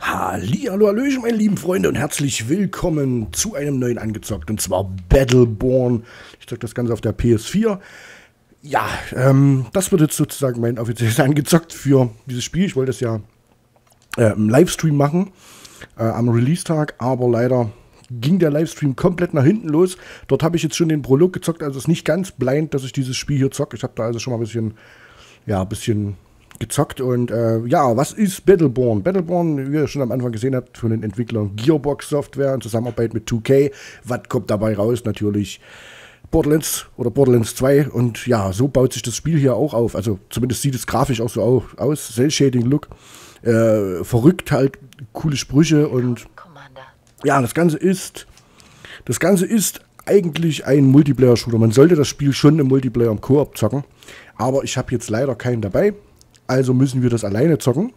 Hallo, Hallöchen, meine lieben Freunde und herzlich willkommen zu einem neuen Angezockt und zwar Battleborn. Ich zeige das Ganze auf der PS4. Ja, ähm, das wird jetzt sozusagen mein offizielles Angezockt für dieses Spiel. Ich wollte es ja äh, im Livestream machen äh, am Release-Tag, aber leider ging der Livestream komplett nach hinten los. Dort habe ich jetzt schon den Prolog gezockt, also es ist nicht ganz blind, dass ich dieses Spiel hier zocke. Ich habe da also schon mal ein bisschen, ja, ein bisschen gezockt und äh, ja, was ist Battleborn? Battleborn, wie ihr schon am Anfang gesehen habt, von den Entwicklern Gearbox Software in Zusammenarbeit mit 2K. Was kommt dabei raus? Natürlich Borderlands oder Borderlands 2 und ja, so baut sich das Spiel hier auch auf. Also zumindest sieht es grafisch auch so aus. Cell-Shading-Look. Äh, verrückt halt, coole Sprüche und ja, das Ganze ist, das Ganze ist eigentlich ein Multiplayer-Shooter. Man sollte das Spiel schon im Multiplayer im Koop zocken, aber ich habe jetzt leider keinen dabei. Also müssen wir das alleine zocken.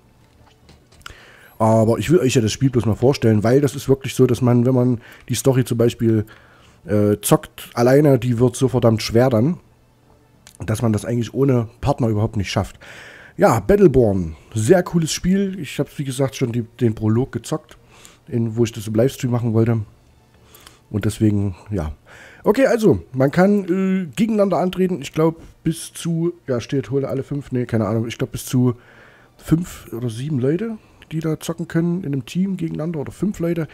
Aber ich will euch ja das Spiel bloß mal vorstellen, weil das ist wirklich so, dass man, wenn man die Story zum Beispiel äh, zockt alleine, die wird so verdammt schwer dann, dass man das eigentlich ohne Partner überhaupt nicht schafft. Ja, Battleborn, sehr cooles Spiel. Ich habe, wie gesagt, schon die, den Prolog gezockt, in, wo ich das im Livestream machen wollte. Und deswegen, ja. Okay, also, man kann äh, gegeneinander antreten. Ich glaube, bis zu, ja, steht, hole alle fünf, nee, keine Ahnung. Ich glaube, bis zu fünf oder sieben Leute, die da zocken können in einem Team gegeneinander oder fünf Leute.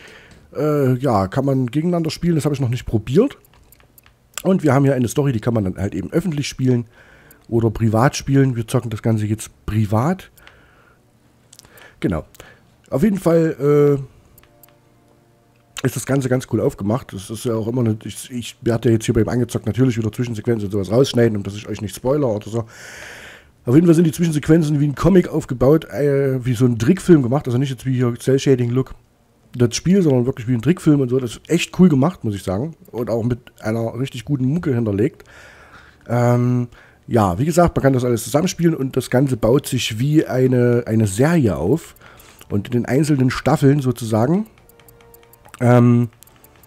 Äh, ja, kann man gegeneinander spielen. Das habe ich noch nicht probiert. Und wir haben hier eine Story, die kann man dann halt eben öffentlich spielen oder privat spielen. Wir zocken das Ganze jetzt privat. Genau. Auf jeden Fall äh, ist das Ganze ganz cool aufgemacht. Das ist ja auch immer eine, ich, ich werde ja jetzt hier beim Angezockt natürlich wieder Zwischensequenzen und sowas rausschneiden, um dass ich euch nicht spoiler oder so. Auf jeden Fall sind die Zwischensequenzen wie ein Comic aufgebaut, äh, wie so ein Trickfilm gemacht, also nicht jetzt wie hier Cell Shading Look das Spiel, sondern wirklich wie ein Trickfilm und so. Das ist echt cool gemacht, muss ich sagen. Und auch mit einer richtig guten Mucke hinterlegt. Ähm, ja, wie gesagt, man kann das alles zusammenspielen und das Ganze baut sich wie eine, eine Serie auf. Und in den einzelnen Staffeln sozusagen. Ähm,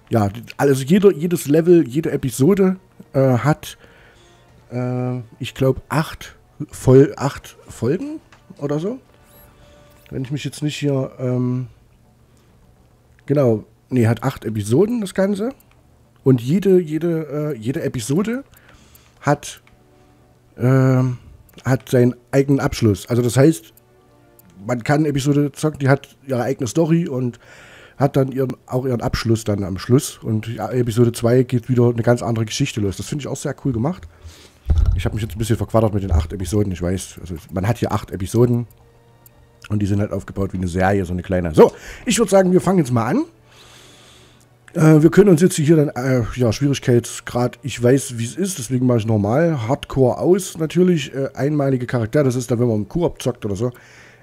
ja, also jeder, jedes Level, jede Episode äh, hat, äh, ich glaube, acht, voll, acht Folgen oder so. Wenn ich mich jetzt nicht hier, ähm, genau, nee, hat acht Episoden das Ganze. Und jede, jede, äh, jede Episode hat äh, hat seinen eigenen Abschluss. Also das heißt, man kann Episode zocken, die hat ihre eigene Story und hat dann ihren, auch ihren Abschluss dann am Schluss. Und Episode 2 geht wieder eine ganz andere Geschichte los. Das finde ich auch sehr cool gemacht. Ich habe mich jetzt ein bisschen verquaddert mit den acht Episoden. Ich weiß, also man hat hier acht Episoden und die sind halt aufgebaut wie eine Serie, so eine kleine. So, ich würde sagen, wir fangen jetzt mal an. Äh, wir können uns jetzt hier dann, äh, ja, Schwierigkeitsgrad, ich weiß, wie es ist, deswegen mache ich normal. Hardcore aus, natürlich. Äh, einmalige Charakter, das ist dann, wenn man einen Koop zockt oder so.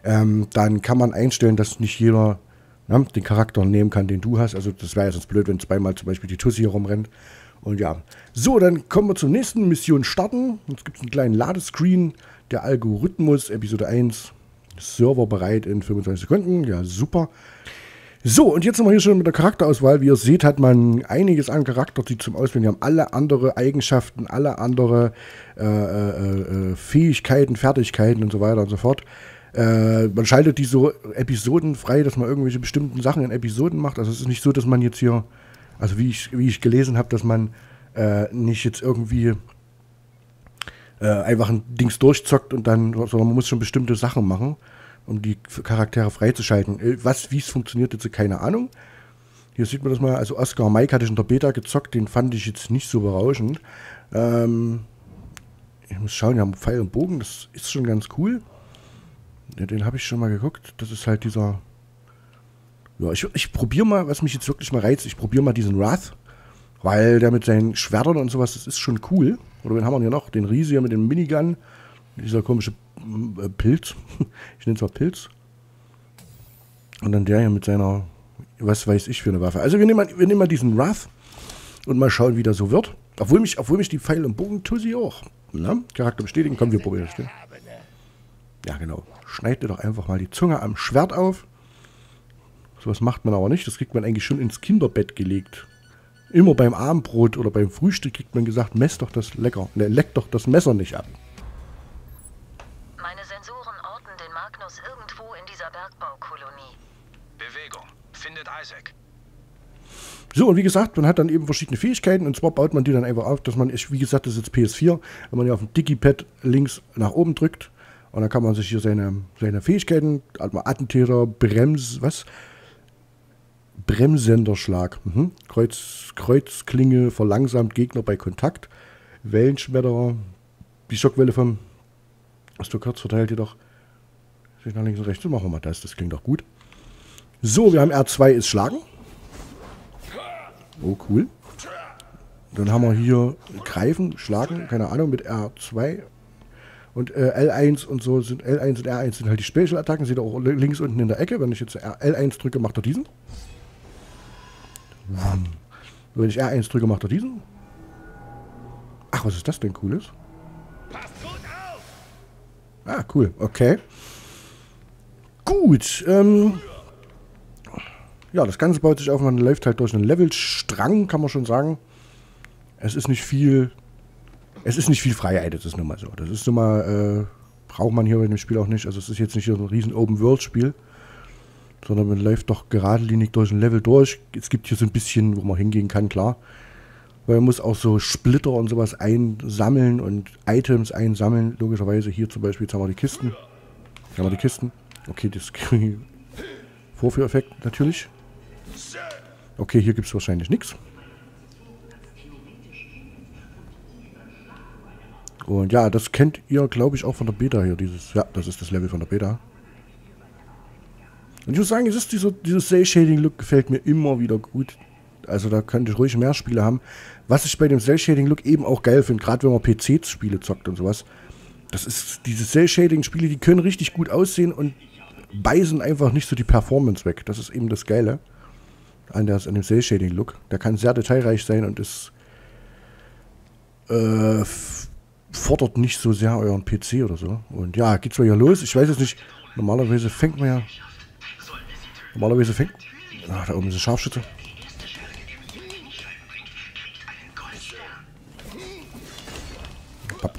Ähm, dann kann man einstellen, dass nicht jeder na, den Charakter nehmen kann, den du hast. Also, das wäre ja sonst blöd, wenn zweimal zum Beispiel die Tussi hier rumrennt. Und ja. So, dann kommen wir zur nächsten Mission starten. Jetzt gibt es einen kleinen Ladescreen. Der Algorithmus, Episode 1. Server bereit in 25 Sekunden. Ja, super. So, und jetzt sind wir hier schon mit der Charakterauswahl. Wie ihr seht, hat man einiges an Charakter, die zum Auswählen Die haben alle andere Eigenschaften, alle andere äh, äh, äh, Fähigkeiten, Fertigkeiten und so weiter und so fort. Äh, man schaltet die so Episoden frei, dass man irgendwelche bestimmten Sachen in Episoden macht. Also es ist nicht so, dass man jetzt hier, also wie ich, wie ich gelesen habe, dass man äh, nicht jetzt irgendwie äh, einfach ein Dings durchzockt und dann, sondern man muss schon bestimmte Sachen machen um die Charaktere freizuschalten. Äh, was, wie es funktioniert, jetzt keine Ahnung. Hier sieht man das mal, also Oscar Mike hatte ich in der Beta gezockt, den fand ich jetzt nicht so berauschend. Ähm, ich muss schauen, wir haben Pfeil und Bogen, das ist schon ganz cool. Ja, den habe ich schon mal geguckt. Das ist halt dieser. Ja, ich, ich probiere mal, was mich jetzt wirklich mal reizt, ich probiere mal diesen Wrath. Weil der mit seinen Schwertern und sowas, das ist schon cool. Oder wen haben wir hier noch? Den Riese mit dem Minigun. Dieser komische äh, Pilz. Ich nenne es mal Pilz. Und dann der hier mit seiner, was weiß ich für eine Waffe. Also wir nehmen mal, wir nehmen mal diesen Wrath und mal schauen, wie das so wird. Obwohl mich, obwohl mich die Pfeil und Bogen Tussi auch. Ne? Charakter bestätigen, kommen wir probieren das. Ja, genau. Schneid dir doch einfach mal die Zunge am Schwert auf. Sowas macht man aber nicht. Das kriegt man eigentlich schon ins Kinderbett gelegt. Immer beim Abendbrot oder beim Frühstück kriegt man gesagt, mess doch das lecker. Ne, leck doch das Messer nicht ab. Meine Sensoren orten den Magnus irgendwo in dieser Bergbaukolonie. Bewegung. Findet Isaac. So, und wie gesagt, man hat dann eben verschiedene Fähigkeiten und zwar baut man die dann einfach auf, dass man, wie gesagt, das ist jetzt PS4, wenn man ja auf dem Digipad links nach oben drückt und dann kann man sich hier seine, seine Fähigkeiten, Attentäter, Brems, was? Bremsenderschlag, mhm. Kreuz, Kreuzklinge verlangsamt Gegner bei Kontakt, Wellenschmetterer, die Schockwelle vom, hast du kurz verteilt jedoch, sich nach links und rechts, machen wir mal das, das klingt doch gut. So, wir haben R2 ist Schlagen. Oh, cool. Dann haben wir hier Greifen, Schlagen, keine Ahnung, mit R2. Und äh, L1 und so sind L1 und R1 sind halt die Special-Attacken. Seht ihr auch links unten in der Ecke. Wenn ich jetzt L1 drücke, macht er diesen. Wenn ich R1 drücke, macht er diesen. Ach, was ist das denn Cooles? Ah, cool. Okay. Gut. Ähm, ja, das Ganze baut sich auf, man läuft halt durch einen Levelstrang, kann man schon sagen. Es ist nicht viel, es ist nicht viel Freiheit, das ist nun mal so. Das ist nun mal, äh, braucht man hier in dem Spiel auch nicht. Also es ist jetzt nicht so ein riesen Open-World-Spiel, sondern man läuft doch geradlinig durch ein Level durch. Es gibt hier so ein bisschen, wo man hingehen kann, klar. Weil man muss auch so Splitter und sowas einsammeln und Items einsammeln. Logischerweise hier zum Beispiel, jetzt haben wir die Kisten. Hier haben wir die Kisten. Okay, das Vorführeffekt natürlich. Okay, hier gibt es wahrscheinlich nichts. Und ja, das kennt ihr, glaube ich, auch von der Beta hier. Dieses, ja, das ist das Level von der Beta. Und ich muss sagen, es ist dieser, dieses Cell-Shading-Look gefällt mir immer wieder gut. Also da könnte ich ruhig mehr Spiele haben. Was ich bei dem Cell-Shading-Look eben auch geil finde, gerade wenn man PC-Spiele zockt und sowas. Das ist, diese Cell-Shading-Spiele, die können richtig gut aussehen und beißen einfach nicht so die Performance weg. Das ist eben das Geile an, der, an dem Cell Shading Look. Der kann sehr detailreich sein und ist äh, fordert nicht so sehr euren PC oder so. Und ja, geht's mal hier los. Ich weiß jetzt nicht, normalerweise fängt man ja. Normalerweise fängt. Ach, da oben ist ein Scharfschütze.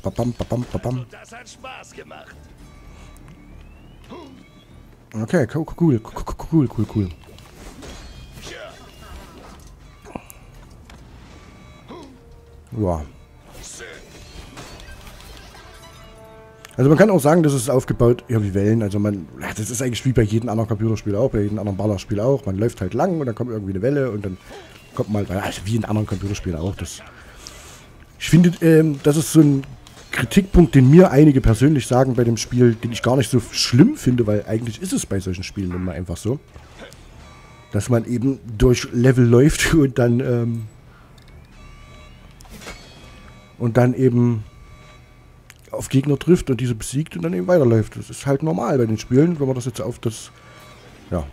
Babam, babam, babam. Das hat Spaß gemacht. Okay, cool, cool, cool, cool, cool. Ja. Also man kann auch sagen, das ist aufgebaut ja, wie Wellen. Also man, das ist eigentlich wie bei jedem anderen Computerspiel auch, bei jedem anderen Ballerspiel auch. Man läuft halt lang und dann kommt irgendwie eine Welle und dann kommt mal, also wie in anderen Computerspielen auch. Das, ich finde, ähm, das ist so ein Kritikpunkt, den mir einige persönlich sagen bei dem Spiel, den ich gar nicht so schlimm finde, weil eigentlich ist es bei solchen Spielen immer einfach so, dass man eben durch Level läuft und dann ähm, und dann eben auf Gegner trifft und diese besiegt und dann eben weiterläuft. Das ist halt normal bei den Spielen, wenn man das jetzt auf das ja.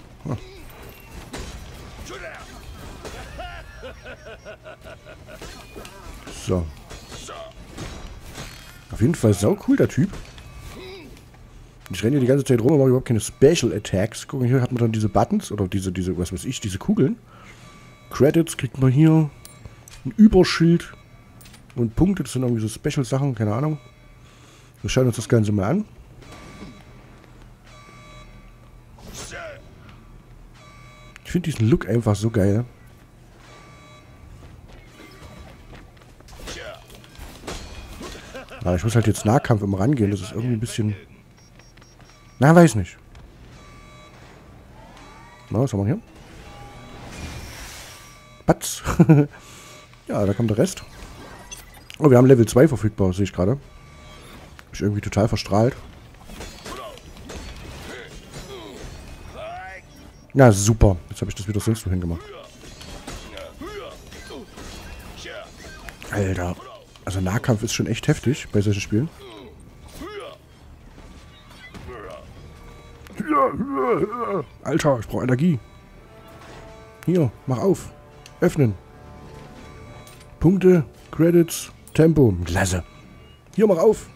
So. Auf jeden Fall sau cool, der Typ. Ich renne hier die ganze Zeit rum und mache überhaupt keine Special Attacks. Gucken, hier hat man dann diese Buttons oder diese, diese, was weiß ich, diese Kugeln. Credits kriegt man hier. Ein Überschild. Und Punkte, das sind irgendwie so Special-Sachen, keine Ahnung. Wir schauen uns das Ganze mal an. Ich finde diesen Look einfach so geil. Aber ich muss halt jetzt Nahkampf immer rangehen. Das ist irgendwie ein bisschen... Na, weiß nicht. Na, was haben wir hier? Batz. ja, da kommt der Rest. Oh, wir haben Level 2 verfügbar, sehe ich gerade. Ich irgendwie total verstrahlt. Ja, super. Jetzt habe ich das wieder sonst wohin gemacht. Alter. Also Nahkampf ist schon echt heftig bei solchen Spielen. Alter, ich brauche Energie. Hier, mach auf. Öffnen. Punkte, Credits, Tempo. Klasse. Hier, mach auf.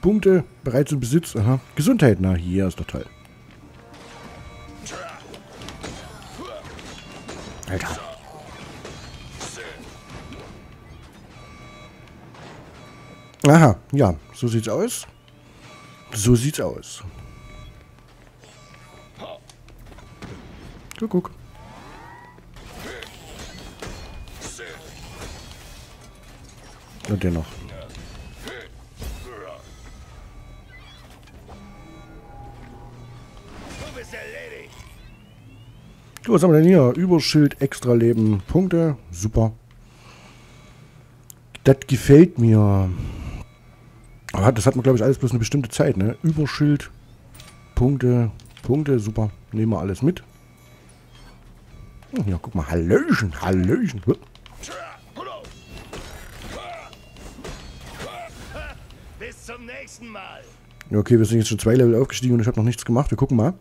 Punkte, bereits im Besitz. Aha. Gesundheit, na, hier ist doch toll. Alter. Aha, ja, so sieht's aus. So sieht's aus. Guck, guck. Und der So, was haben wir denn hier? Überschild, extra Leben, Punkte. Super. Das gefällt mir. Aber das hat man, glaube ich, alles bloß eine bestimmte Zeit, ne? Überschild, Punkte, Punkte, super. Nehmen wir alles mit. Ja, guck mal, Hallöchen, Hallöchen. Bis zum nächsten Mal. Okay, wir sind jetzt schon zwei Level aufgestiegen und ich habe noch nichts gemacht. Wir gucken mal.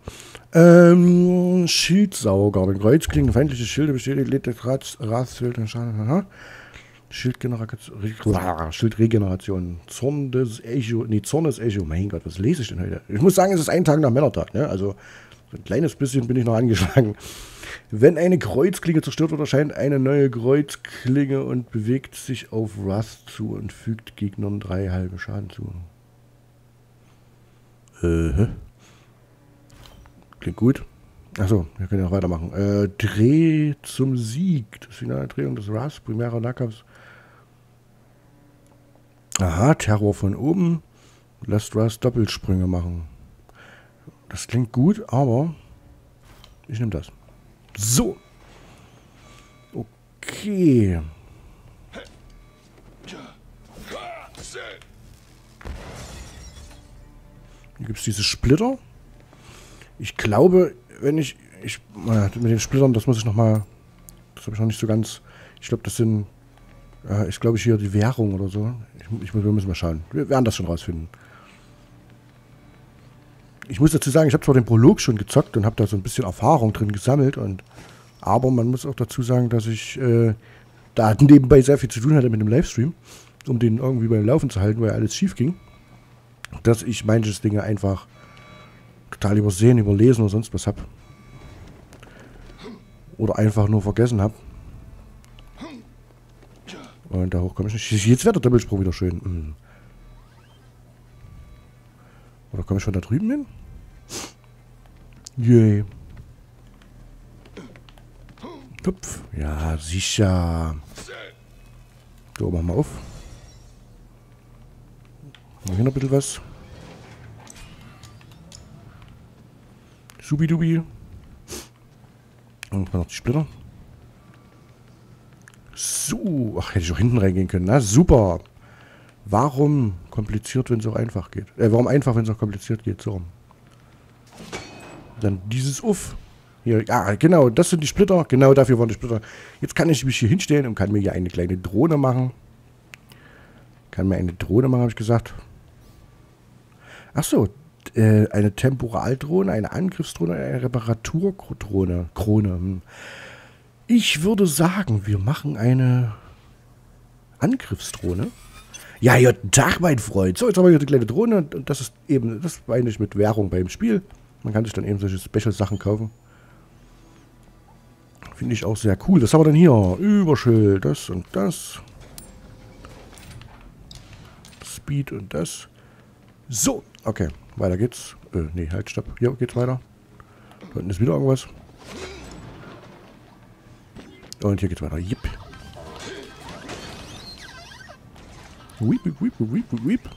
Ähm, Schildsauger. Wenn Kreuzklingen feindliche Schilde bestätigt, lädt das Ratsfeld Schaden. Schildgeneration, Schildregeneration. Zorn des Echo. Nee, Zorn des Echo. Mein Gott, was lese ich denn heute? Ich muss sagen, es ist ein Tag nach Männertag, ne? Also, so ein kleines bisschen bin ich noch angeschlagen. Wenn eine Kreuzklinge zerstört wird, erscheint eine neue Kreuzklinge und bewegt sich auf Rust zu und fügt Gegnern drei halbe Schaden zu. Äh. Klingt gut. Achso, wir können ja noch weitermachen. Äh, Dreh zum Sieg. Das finale Drehung des Rust, primärer Nahkampfs. Aha, Terror von oben. Lässt Rust Doppelsprünge machen. Das klingt gut, aber ich nehme das. So. Okay. Hier gibt es diese Splitter. Ich glaube, wenn ich... ich äh, mit den Splittern, das muss ich nochmal... Das habe ich noch nicht so ganz... Ich glaube, das sind... Äh, ich glaube, hier die Währung oder so. Ich, ich, wir müssen mal schauen. Wir werden das schon rausfinden. Ich muss dazu sagen, ich habe zwar den Prolog schon gezockt und habe da so ein bisschen Erfahrung drin gesammelt. und Aber man muss auch dazu sagen, dass ich äh, da nebenbei sehr viel zu tun hatte mit dem Livestream, um den irgendwie beim Laufen zu halten, weil alles schief ging dass ich manches Dinge einfach total übersehen, überlesen oder sonst was habe. Oder einfach nur vergessen habe. Und da hoch komme ich nicht. Jetzt wird der Doppelsprung wieder schön. Hm. Oder komme ich schon da drüben hin? Yay. Hüpf. Ja, sicher. So, machen wir auf. Hier noch ein bisschen was. Subidubi. Und noch die Splitter. So. Ach, hätte ich auch hinten reingehen können. Na, super. Warum kompliziert, wenn es auch einfach geht? Äh, warum einfach, wenn es auch kompliziert geht? So. Dann dieses Uff. Hier, ja, genau, das sind die Splitter. Genau dafür waren die Splitter. Jetzt kann ich mich hier hinstellen und kann mir hier eine kleine Drohne machen. Kann mir eine Drohne machen, habe ich gesagt. Achso, äh, eine Temporaldrohne, eine Angriffsdrohne, eine Reparaturdrohne. Krone. Hm. Ich würde sagen, wir machen eine Angriffsdrohne. Ja, guten Tag, mein Freund. So, jetzt haben wir hier die kleine Drohne und das ist eben, das meine ich mit Währung beim Spiel. Man kann sich dann eben solche Special-Sachen kaufen. Finde ich auch sehr cool. Was haben wir denn hier? Überschild, das und das. Speed und das. So, okay. Weiter geht's. Äh, nee, halt, stopp. Hier geht's weiter. Da unten ist wieder irgendwas. Und hier geht's weiter. Jip. Weep, weep, weep, weep, weep.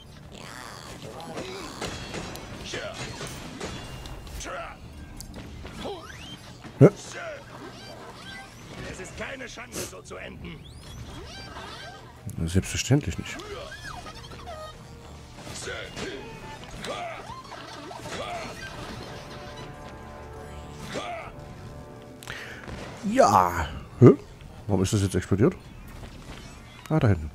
Ja. Es ist keine Schande, so zu enden. Selbstverständlich nicht. Ja. Hä? Warum ist das jetzt explodiert? Ah, da hinten.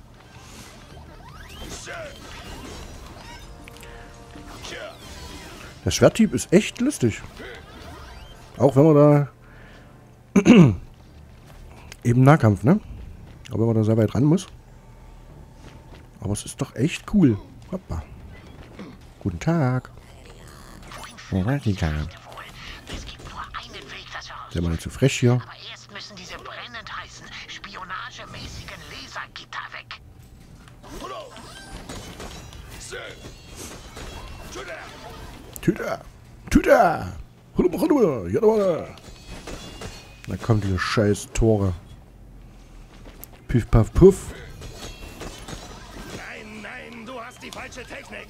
Der Schwerttyp ist echt lustig. Auch wenn man da... eben Nahkampf, ne? Aber wenn man da sehr weit ran muss. Aber es ist doch echt cool. Hoppa. Guten Tag. Guten Tag. Sind wir nicht zu frech hier? Tüter! Tüter! Da Da kommen diese scheiß Tore. Piff, paff, puff. Nein, nein, du hast die falsche Technik.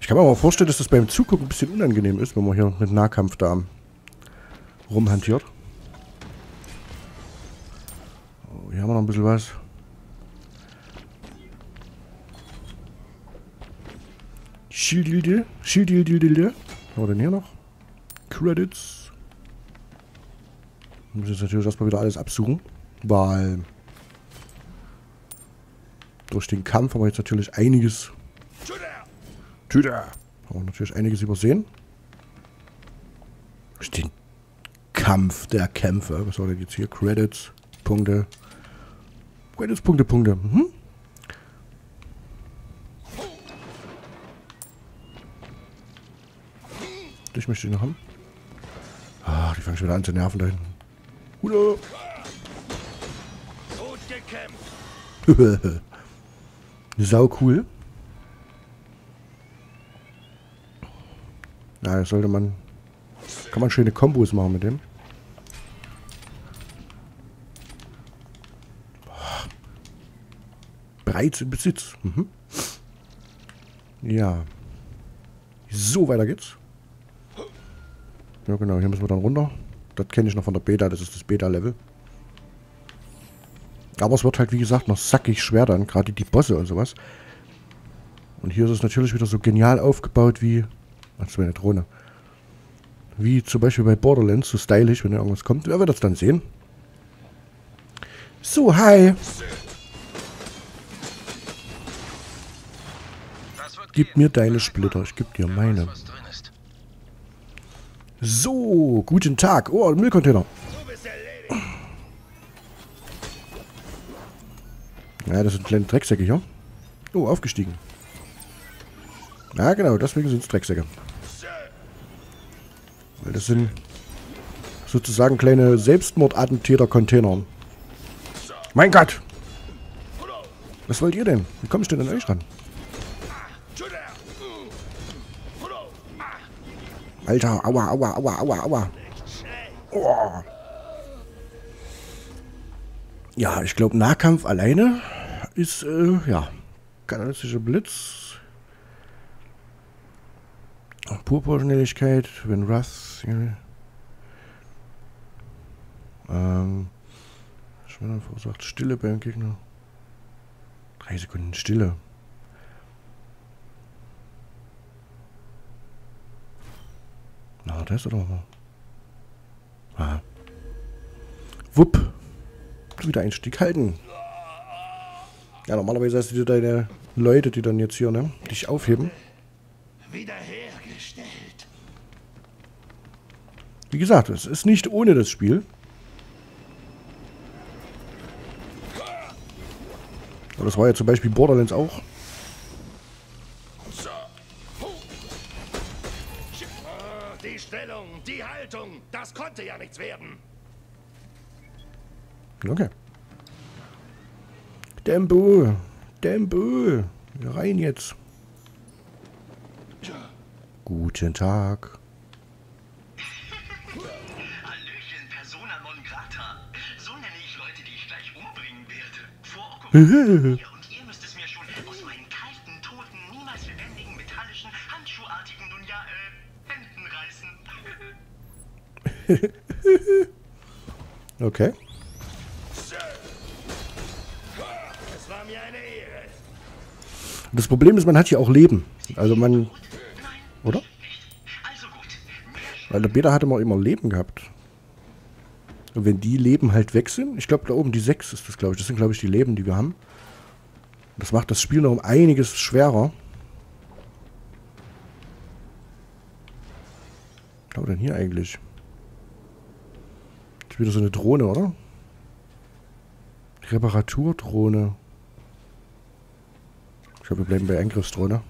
Ich kann mir aber vorstellen, dass das beim Zugucken ein bisschen unangenehm ist, wenn man hier mit Nahkampf da rumhantiert. Ein bisschen was. Schildilde. Schildildilde. Was denn hier noch? Credits. Müssen jetzt natürlich erstmal wieder alles absuchen, weil durch den Kampf haben wir jetzt natürlich einiges Tüte. Haben wir natürlich einiges übersehen. Den Kampf der Kämpfe. Was war denn jetzt hier? Credits, Punkte. Credits, Punkte. Mhm. Dich möchte ich noch haben. Ah, die fangen schon wieder an zu nerven da hinten. Gekämpft. Sau cool. Ja, das sollte man... Kann man schöne Kombos machen mit dem. Bereits im Besitz. Mhm. Ja. So, weiter geht's. Ja, genau. Hier müssen wir dann runter. Das kenne ich noch von der Beta. Das ist das Beta-Level. Aber es wird halt, wie gesagt, noch sackig schwer dann. Gerade die Bosse und sowas. Und hier ist es natürlich wieder so genial aufgebaut wie... Ach, das wäre eine Drohne. Wie zum Beispiel bei Borderlands, so stylisch, wenn da irgendwas kommt. Wer wird das dann sehen? So, hi. Das wird Gib mir deine Splitter, ich geb dir meine. So, guten Tag. Oh, Müllcontainer. Ja, das sind kleine Drecksäcke hier. Oh, aufgestiegen. Ja, genau, deswegen sind es Drecksäcke. Weil das sind sozusagen kleine Selbstmordattentäter-Container. Mein Gott! Was wollt ihr denn? Wie komme ich denn an euch ran? Alter, aua, aua, aua, aua, aua. Oh. Ja, ich glaube, Nahkampf alleine ist, äh, ja, kanalistischer Blitz. Purpurschnelligkeit, wenn Wrath. Ja. Ähm. Schwindern verursacht Stille beim Gegner. Drei Sekunden Stille. Na, das oder mal. Ah. Wupp. Wieder Einstieg halten. Ja, normalerweise hast du deine Leute, die dann jetzt hier, ne, dich aufheben. Wiederhergestellt. Wie gesagt, es ist nicht ohne das Spiel. Aber das war ja zum Beispiel Borderlands auch. Okay. Tempo. Tempo. Rein jetzt. Guten Tag. Hallöchen, Persona non grata. So nenne ich Leute, die ich gleich umbringen werde. Vor. Ihr und ihr müsst es mir schon aus meinen kalten, toten, niemals lebendigen, metallischen, handschuhartigen, nun ja, äh, Händen reißen. Okay. Das Problem ist, man hat hier auch Leben. Also man... Oder? Weil der Beta hatte man immer Leben gehabt. Und wenn die Leben halt weg sind, ich glaube da oben die 6 ist das, glaube ich. Das sind, glaube ich, die Leben, die wir haben. Das macht das Spiel noch um einiges schwerer. Was haben denn hier eigentlich? Das ist wieder so eine Drohne, oder? Reparaturdrohne. Glaube, wir bleiben bei Angriffsdrohne.